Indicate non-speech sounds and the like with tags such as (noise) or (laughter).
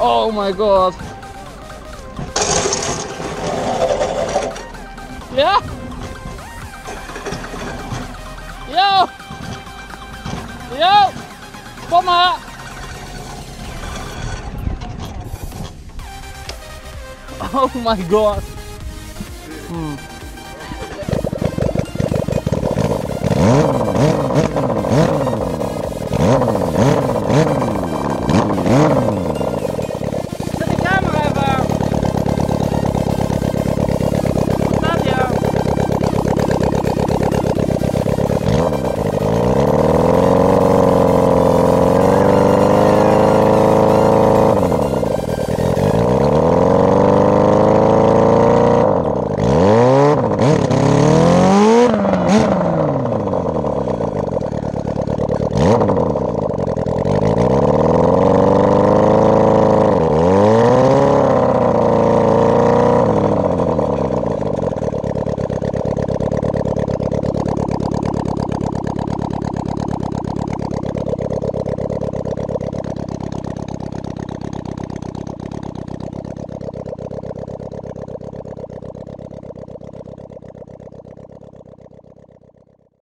Oh my god. Yeah! Yo! Yo! Kom maar! (laughs) Oh my god. Hmm.